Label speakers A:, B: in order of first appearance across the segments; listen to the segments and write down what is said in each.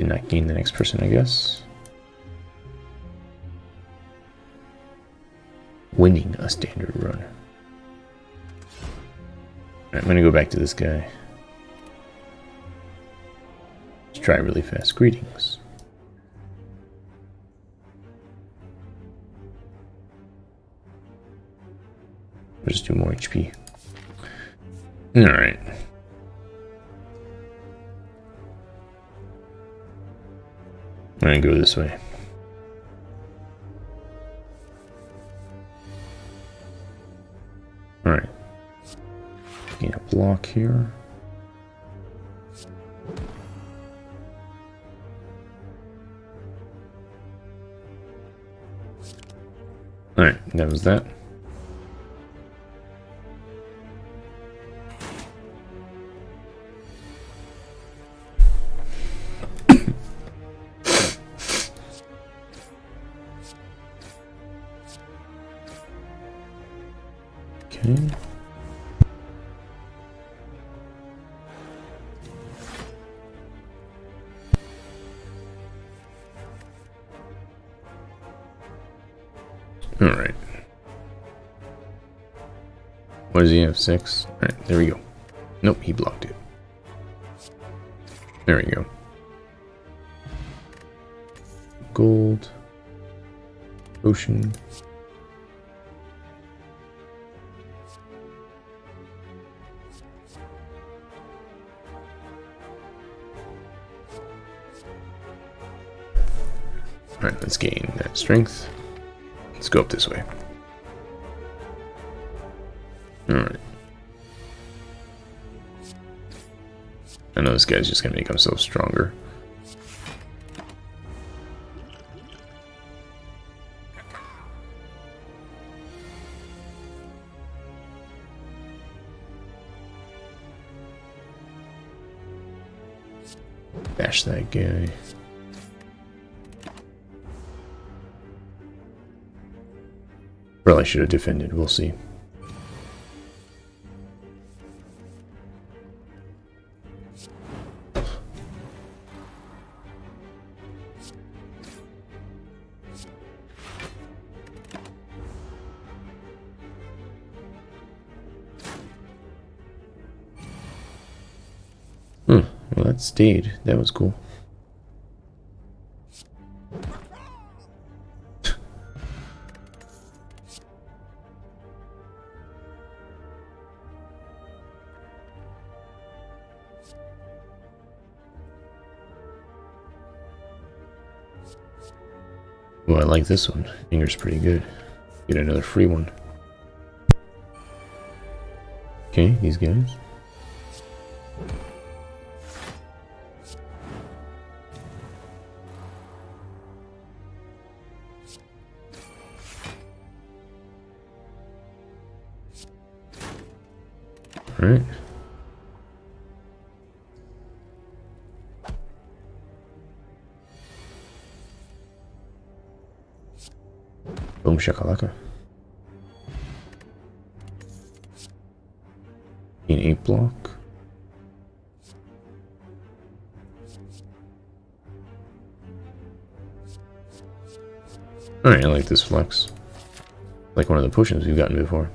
A: Did not gain the next person, I guess. Winning a standard run. Right, I'm gonna go back to this guy. Let's try really fast. Greetings. We'll just do more HP. Alright. I'm gonna go this way. Alright. Gain a block here. Alright, that was that. All right. What does he have? Six? All right, there we go. Nope, he blocked it. There we go. Gold. Ocean. Alright, let's gain that strength. Let's go up this way. Alright. I know this guy's just gonna make himself stronger. Bash that guy. Probably should have defended, we'll see. Hmm, well that stayed. That was cool. Like this one. Finger's pretty good. Get another free one. Okay, these guys. Shakalaka. An eight block. Alright, I like this flex. Like one of the potions we've gotten before.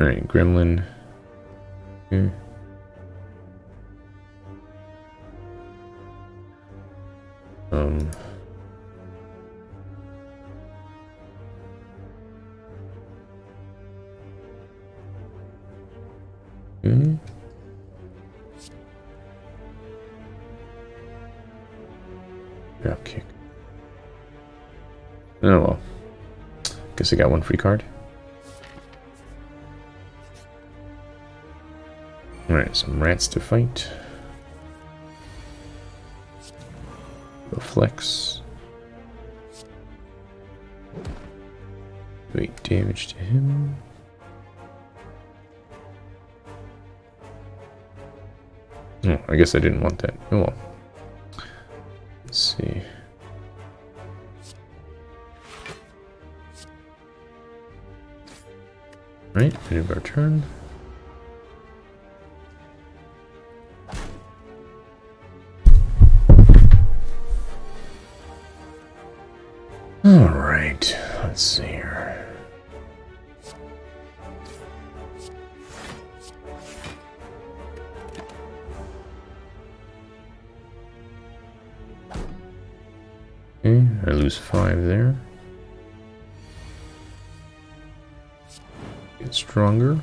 A: Alright, gremlin. Here. Um Oh well. Guess I got one free card. Alright, some rats to fight. Go flex. Do damage to him. Oh, I guess I didn't want that. Oh well. completed our turn. Alright, let's see here. Okay, I lose five there. Stronger.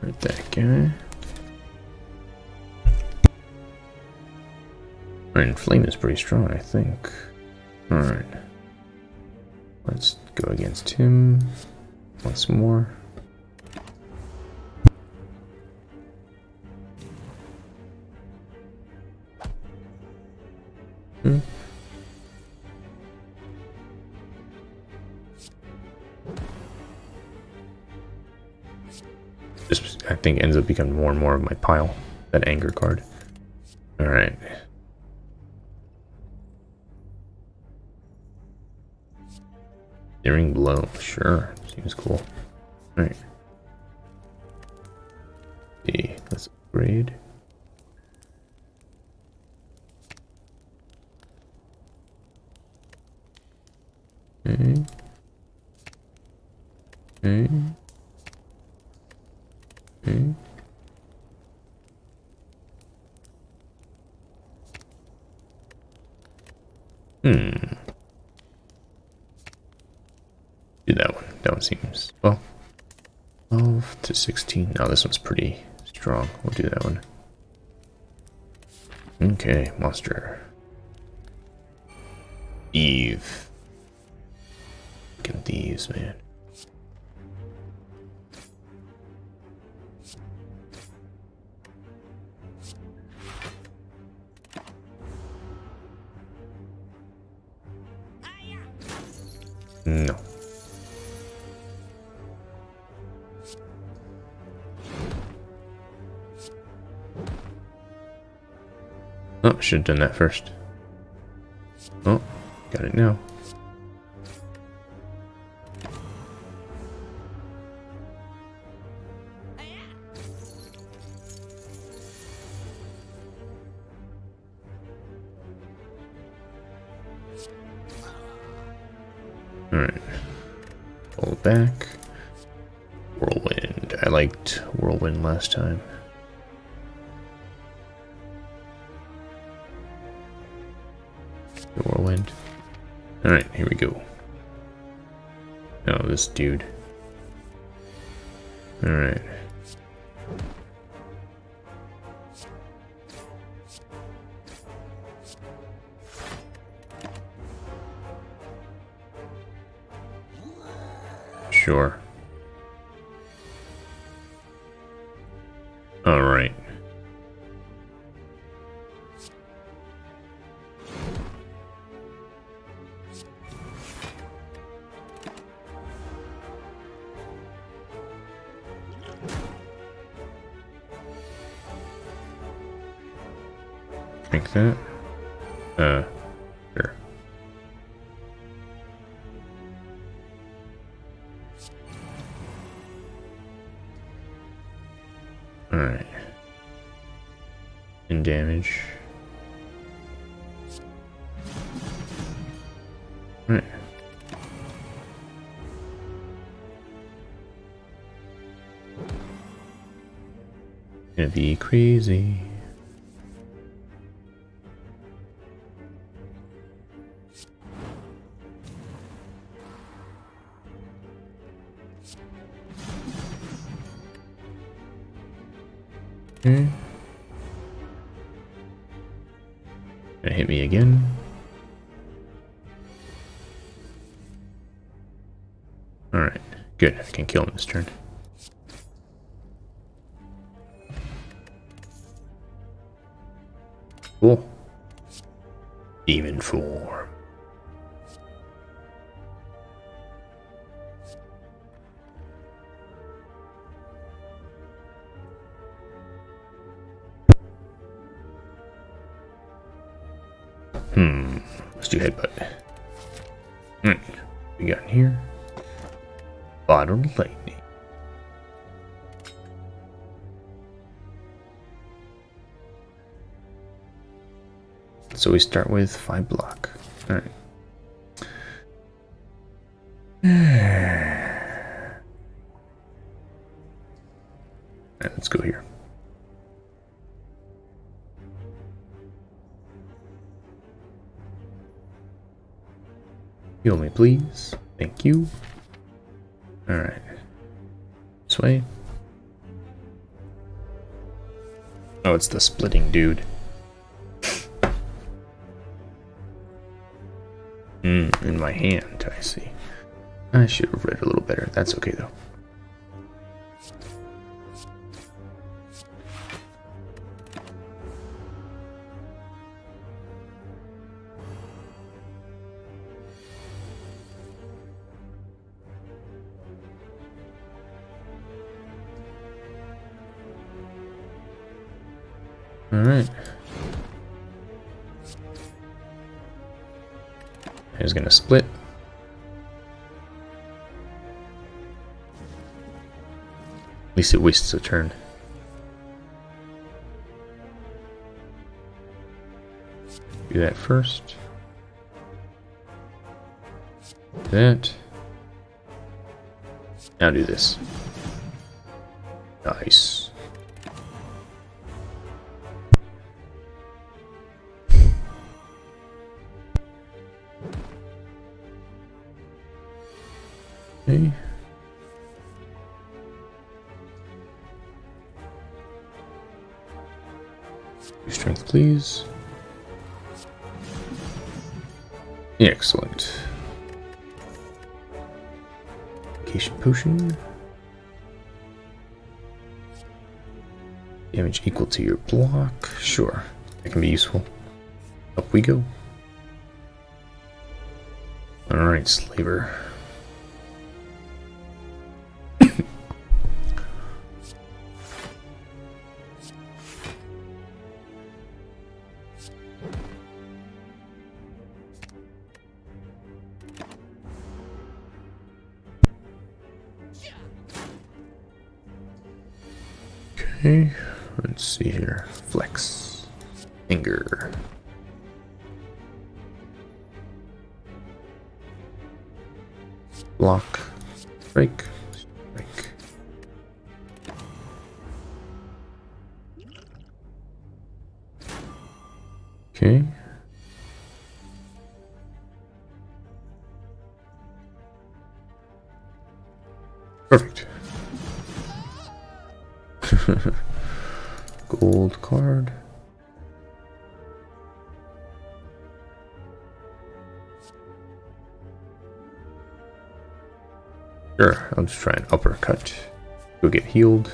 A: Right that guy. Inflame is pretty strong, I think. Alright. Let's go against him once more. Think, ends up becoming more and more of my pile, that anger card. Alright. Searing Blow, sure. Seems cool. Hmm. Do that one. That one seems well. 12 to 16. Now this one's pretty strong. We'll do that one. Okay, monster. Should have done that first. Oh, got it now. Alright. It back. Whirlwind. I liked Whirlwind last time. Alright, here we go. Oh, this dude. Alright. Sure. Crazy. Hmm. Gonna hit me again. Alright, good. I can kill him this turn. Cool. Demon form. Hmm. Let's do headbutt. Alright. We got in here. Bottle lightning. we start with? Five block. All right. Let's go here. Heal me, please. Thank you. Alright. This way. Oh, it's the splitting dude. Hmm, in my hand, I see. I should have read a little better. That's okay, though. He's gonna split. At least it wastes a turn. Do that first. Do that. Now do this. Nice. Potion. Damage equal to your block. Sure, that can be useful. Up we go. Alright, slaver. Healed.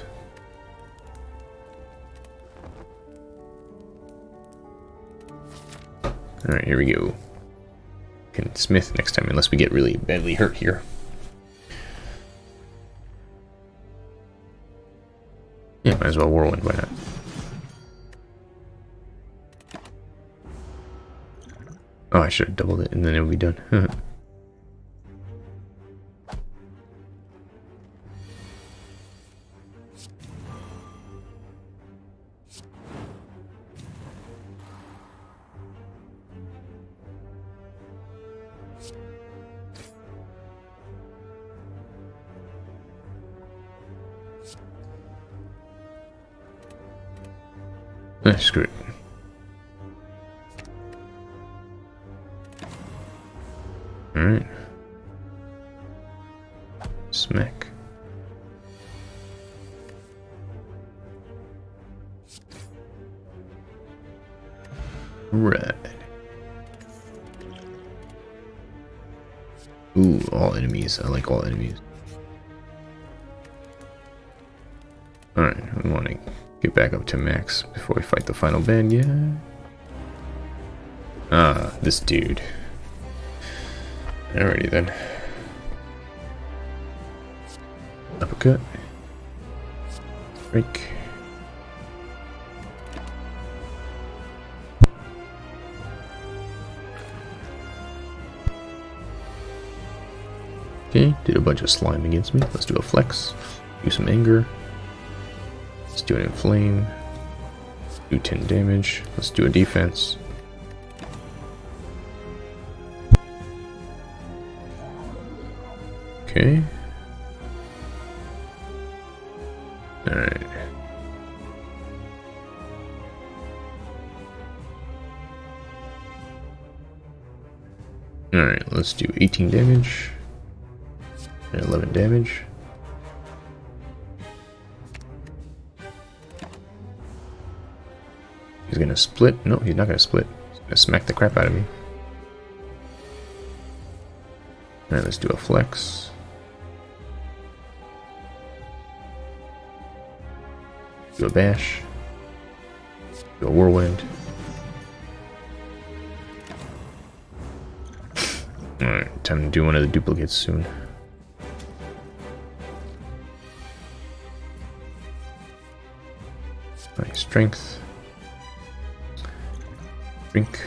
A: Alright, here we go. Can smith next time unless we get really badly hurt here. Yeah, might as well whirlwind, why not? Oh, I should have doubled it and then it would be done. enemies. I like all enemies. Alright, I'm wanting to Get back up to max before we fight the final bad guy. Ah, this dude. Alrighty then. Uppercut. Break. Okay, did a bunch of slime against me. Let's do a flex. Do some anger. Let's do an inflame. Do 10 damage. Let's do a defense. Okay. Alright. Alright, let's do 18 damage and 11 damage. He's gonna split. No, he's not gonna split. He's gonna smack the crap out of me. Alright, let's do a flex. Do a bash. Do a whirlwind. Alright, time to do one of the duplicates soon. Nice strength. Drink.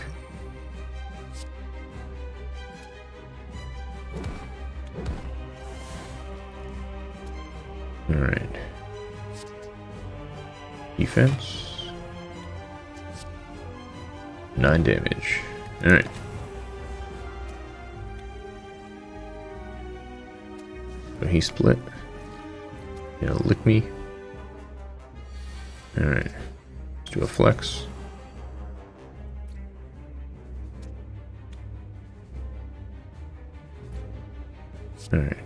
A: Alright. Defense. Nine damage. Alright. So he split. You know, lick me. Alright. Let's do a flex. Alright.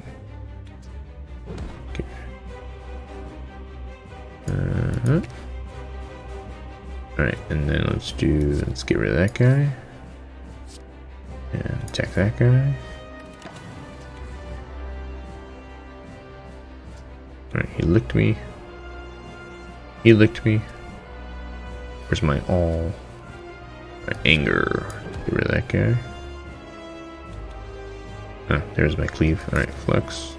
A: Okay. Uh -huh. Alright, and then let's do, let's get rid of that guy. And attack that guy. Alright, he licked me. He licked me. Where's my all? My anger. Get rid of that guy. There's my cleave. Alright, flex.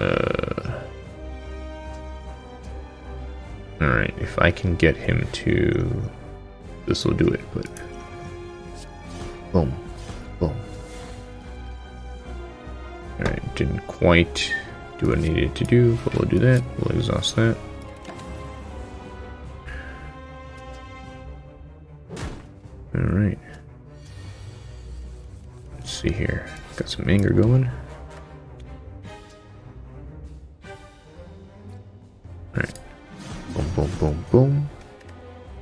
A: Uh. Alright, if I can get him to... This will do it, but... Boom. Boom. Alright, didn't quite do what I needed to do, but we'll do that. We'll exhaust that. Alright. Let's see here. Got some anger going. Alright. Boom, boom, boom, boom.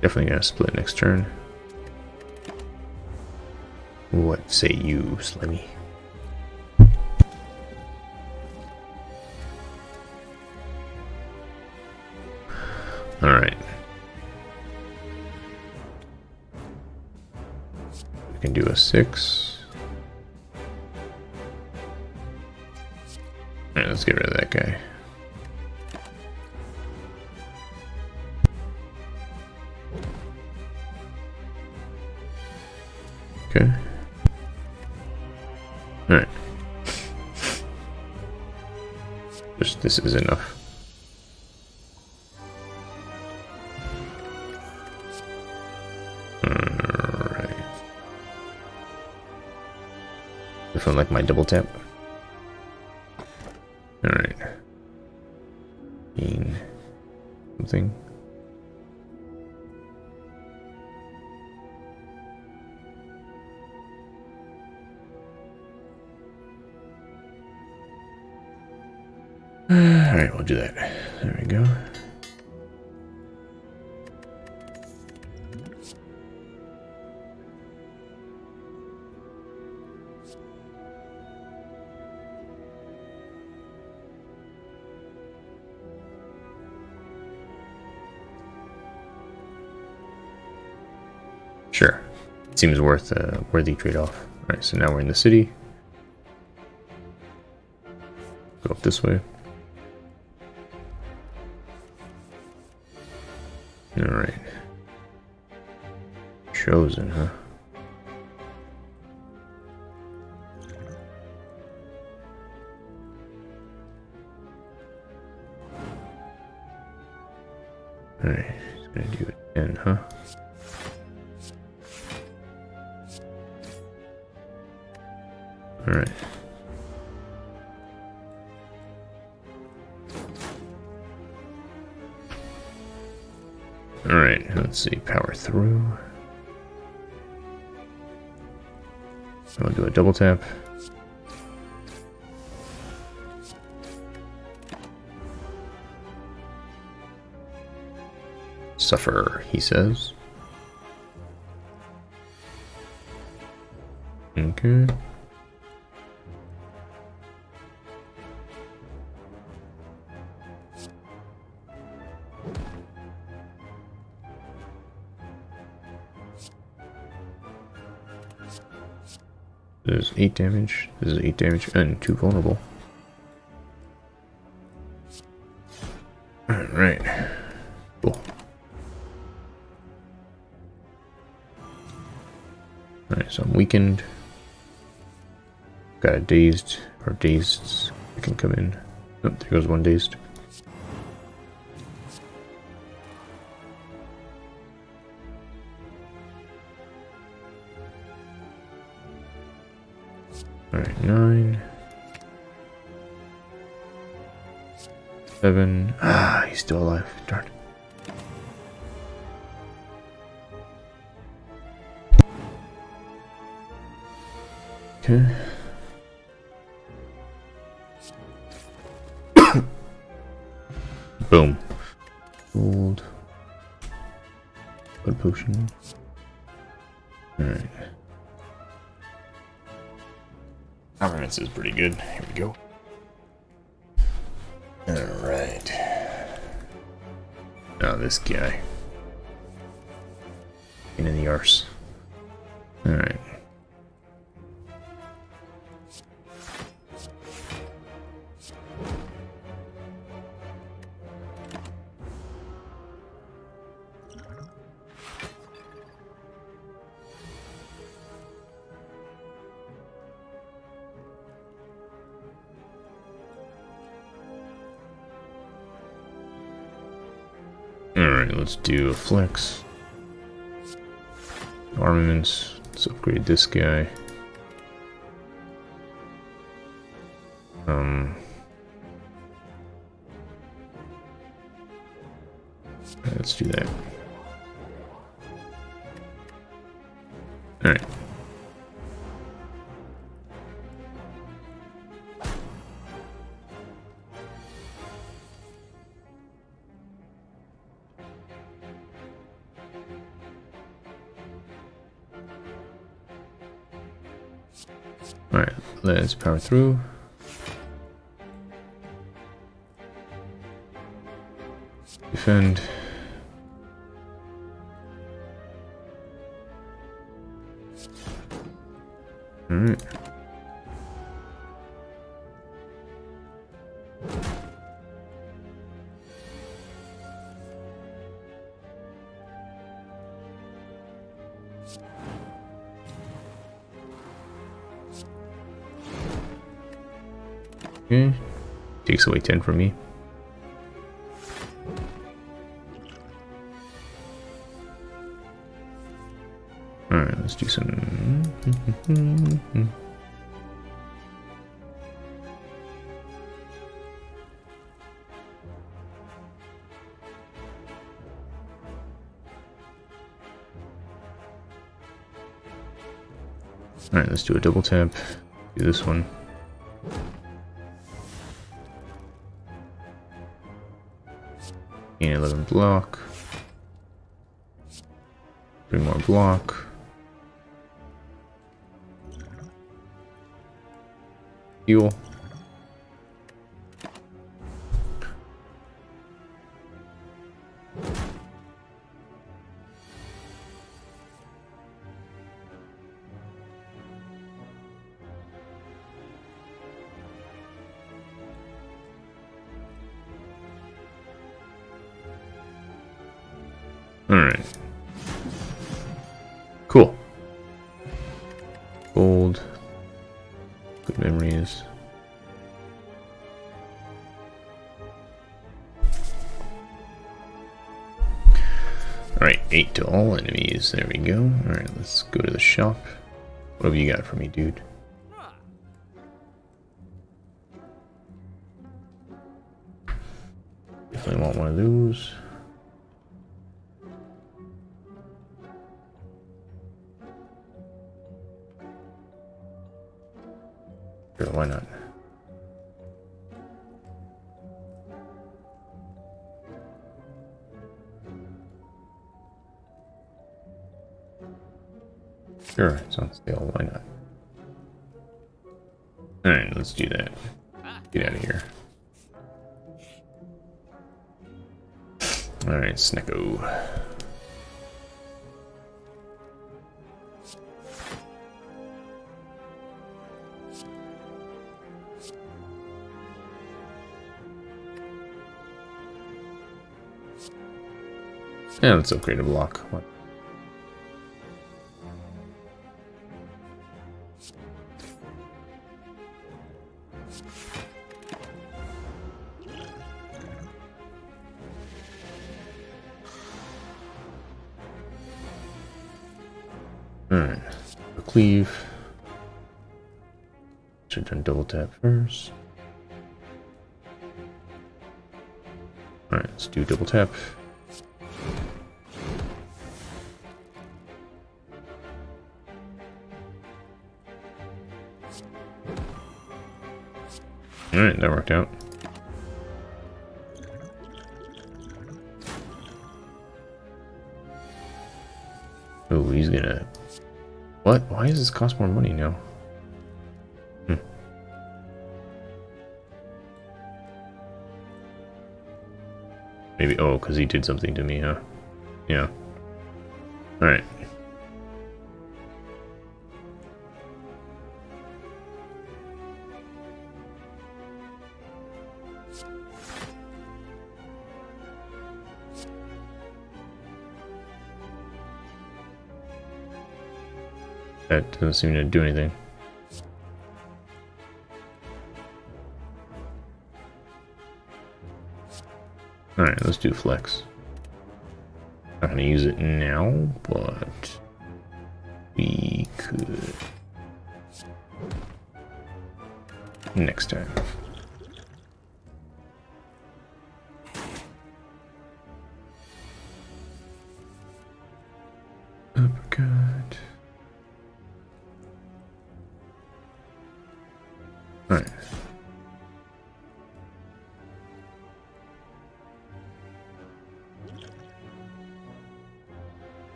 A: Definitely gonna split next turn. What say you, Slimmy? Alright. We can do a six. Alright, let's get rid of that guy. I feel like my double tap. Alright. Mean something. Alright, we'll do that. There we go. Seems worth a worthy trade-off. Alright, so now we're in the city. Go up this way. Alright. Chosen, huh? Alright, let's see. Power through. I'll do a double tap. Suffer, he says. Okay. 8 damage, this is 8 damage, and 2 vulnerable. Alright. Cool. Alright, so I'm weakened. Got a dazed, or dazed, I can come in. Oh, there goes one dazed. Seven. Ah, he's still alive. Darn. Okay. Boom. Gold. Blood potion. Alright. Armaments is pretty good. Here we go. This guy. In the arse. Flex. Armaments. Let's upgrade this guy. Alright, let's power through. Defend. Alright. Takes away 10 from me. Alright, let's do some... Alright, let's do a double tap. Do this one. Gain 11 block. Three more block. Heal. There we go. Alright, let's go to the shop. What have you got for me, dude? Sure, it's on sale, why not? Alright, let's do that. Get out of here. Alright, Snecko. Yeah, let's upgrade a block. What? Cleave. Should done double tap first. Alright, let's do double tap. Alright, that worked out. Oh, he's gonna... What? Why does this cost more money now? Hmm. Maybe, oh, because he did something to me, huh? Yeah. Alright. That doesn't seem to do anything. Alright, let's do flex. Not gonna use it now, but we could next time.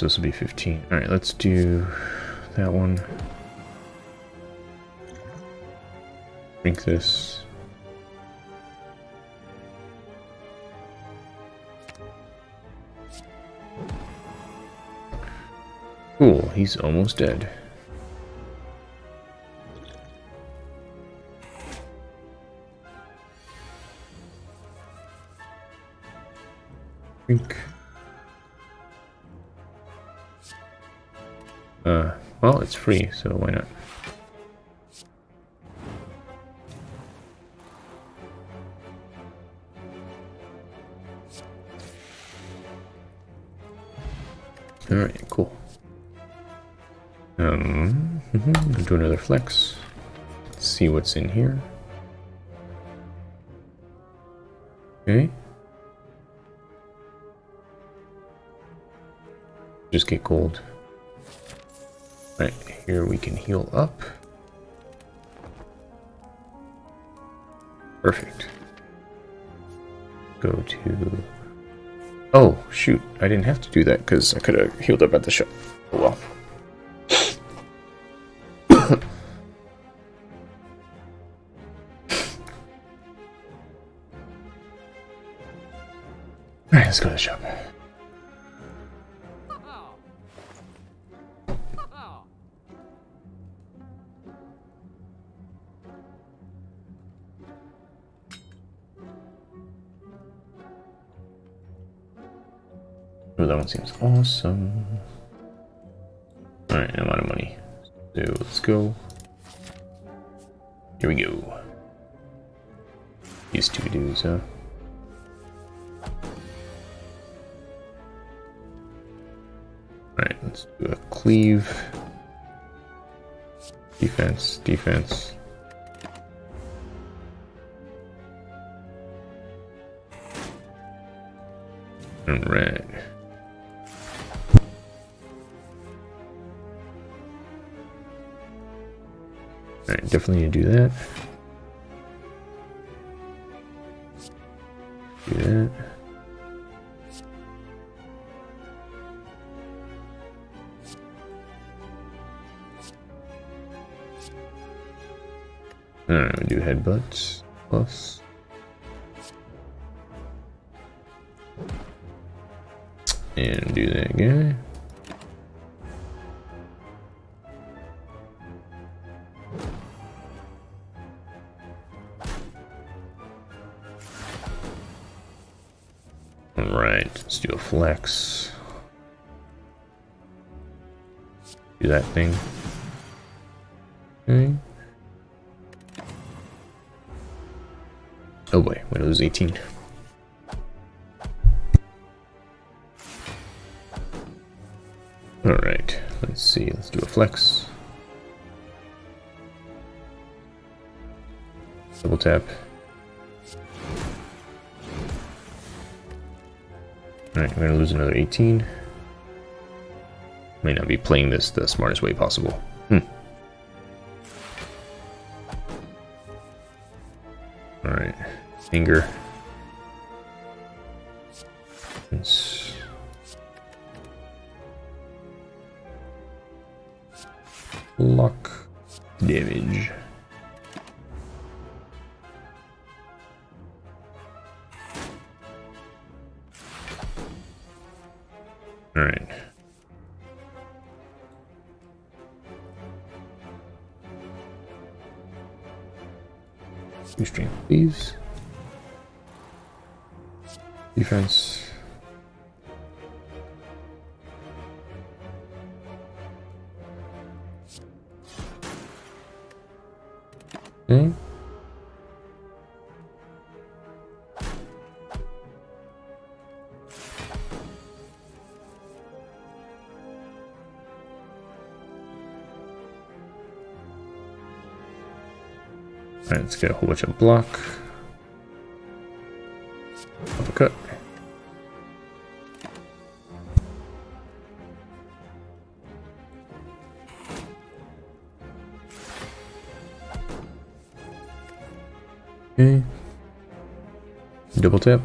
A: So this will be 15. Alright, let's do that one. Drink this. Cool, he's almost dead. Drink. Uh, well, it's free, so why not? Alright, cool. Um, mm -hmm, do another flex. see what's in here. Okay. Just get gold. Right, here we can heal up. Perfect. Go to... Oh, shoot. I didn't have to do that because I could have healed up at the shop. Oh well. Alright, let's go to the shop. Seems awesome. Alright, I'm out of money. So let's go. Here we go. These two dudes, huh? Alright, let's do a cleave. Defense, defense. And red. definitely need to do that. Do that. Alright, do headbutts plus. And do that guy. Let's do a flex. Do that thing. Okay. Oh boy, Windows 18. Alright, let's see, let's do a flex. Double tap. Alright, we're gonna lose another 18. May not be playing this the smartest way possible. Hmm. Alright, finger. Two strength, please. Defense. Get a whole bunch of block. Uppercut. Okay. Double tap.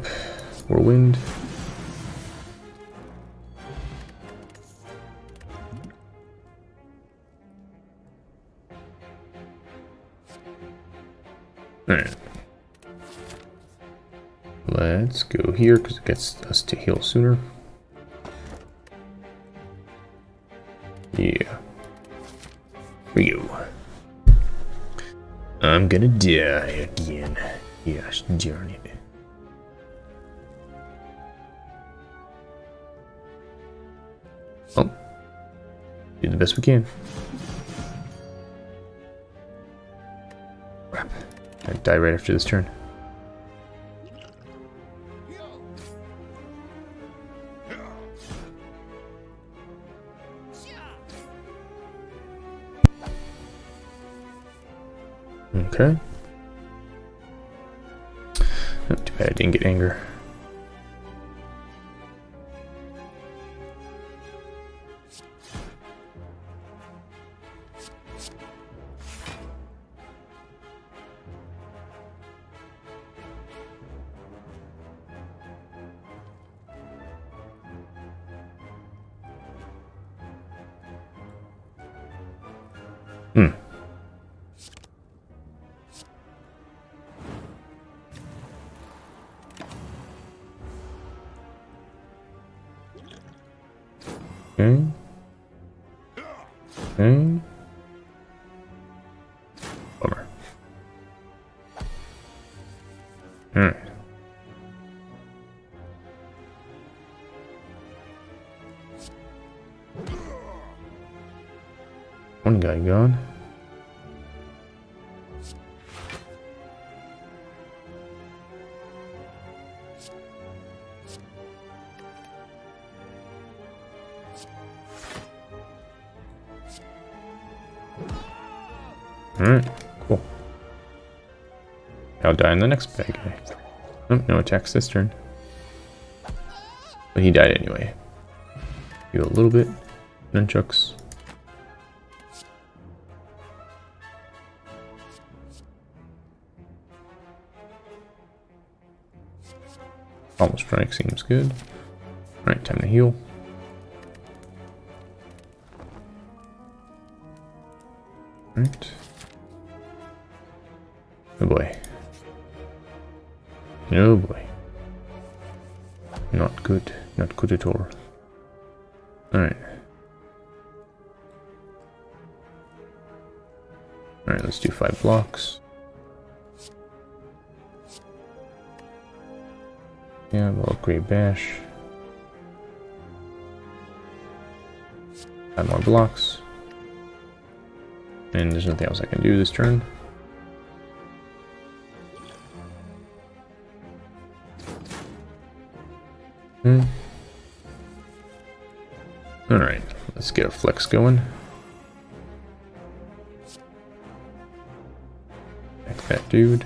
A: Whirlwind. Here because it gets us to heal sooner. Yeah. We go. I'm gonna die again. Yes, darn it. Oh. Do the best we can. Crap. I die right after this turn. One guy gone. Alright, cool. I'll die in the next bad guy. Oh, no attacks this turn. But he died anyway. Do a little bit. Nunchucks. Almost strike seems good. Right, time to heal. Right. Oh boy. Oh boy. Not good. Not good at all. Bash. Five more blocks. And there's nothing else I can do this turn. Hmm. Alright, let's get a flex going. Back that dude.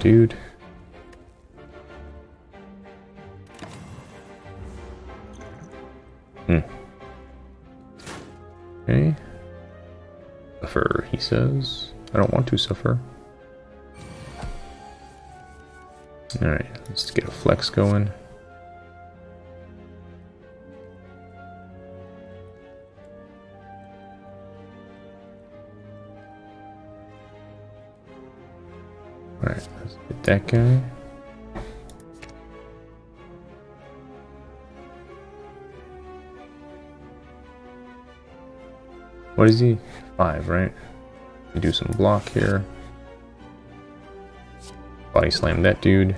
A: Dude. Hmm. Okay. Suffer, he says. I don't want to suffer. Alright, let's get a flex going. That guy. What is he? Five, right? Do some block here. Body slam that dude.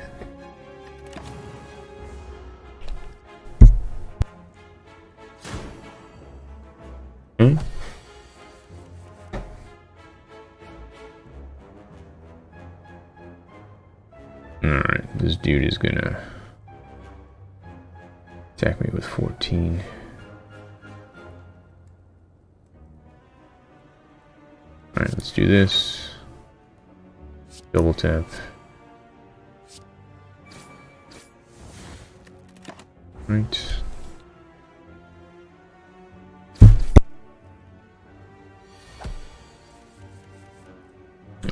A: Hmm? Dude is gonna attack me with 14. Alright, let's do this. Double tap. Right.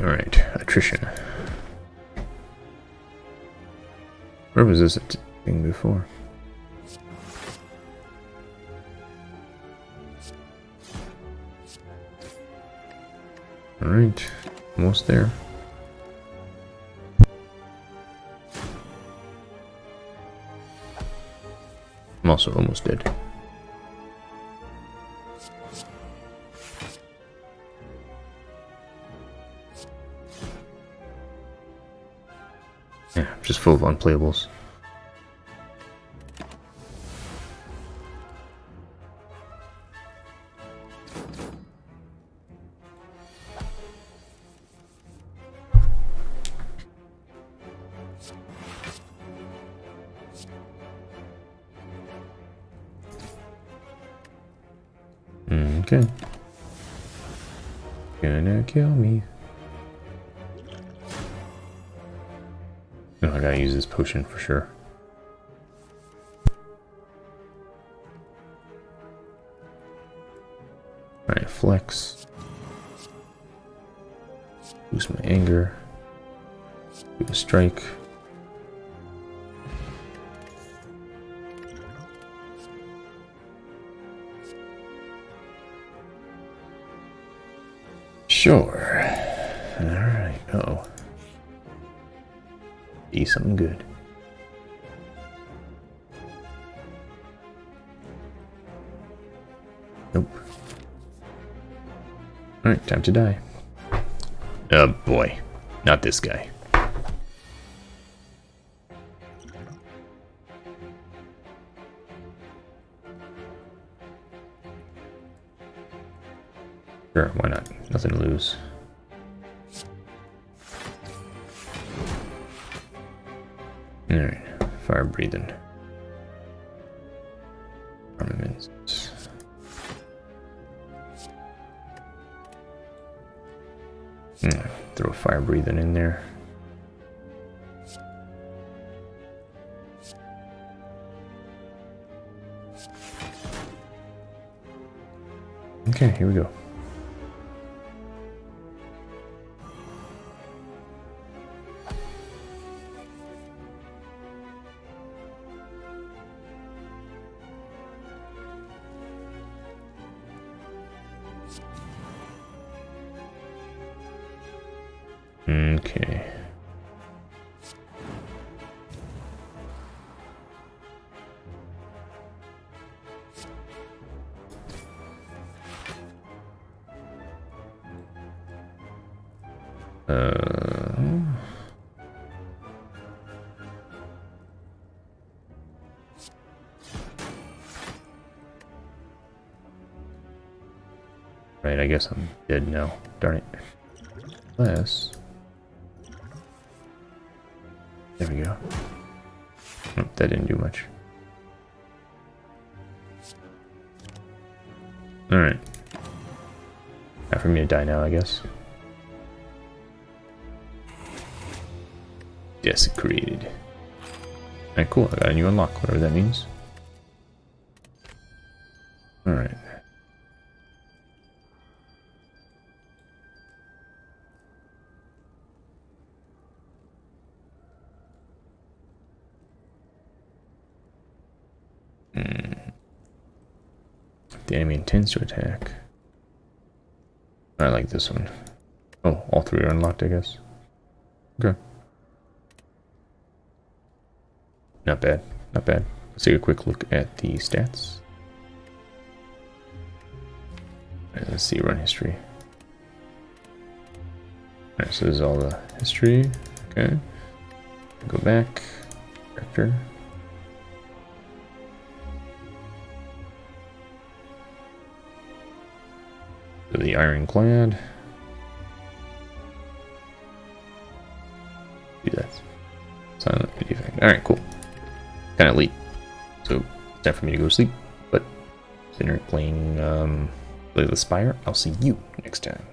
A: Alright, attrition. Where was this thing before? Alright, almost there. I'm also almost dead. Full of unplayables. Mm, okay. Gonna kill me. Gotta use this potion for sure. Alright, flex. Boost my anger. Do a strike. Time to die. Oh boy. Not this guy. Sure, why not? Nothing to lose. Alright, fire breathing. Fire breathing in there. Okay, here we go. Dead now. Darn it. Unless... There we go. That didn't do much. Alright. Not for me to die now, I guess. Desecrated. Alright, cool. I got a new unlock, whatever that means. To attack. I like this one. Oh, all three are unlocked, I guess. Okay. Not bad, not bad. Let's take a quick look at the stats. Right, let's see, run history. Alright, so this is all the history. Okay. Go back. Character. The ironclad. Do that. Silent defect. Alright, cool. Kind of late. So it's time for me to go to sleep. But dinner playing um, Slay the Spire. I'll see you next time.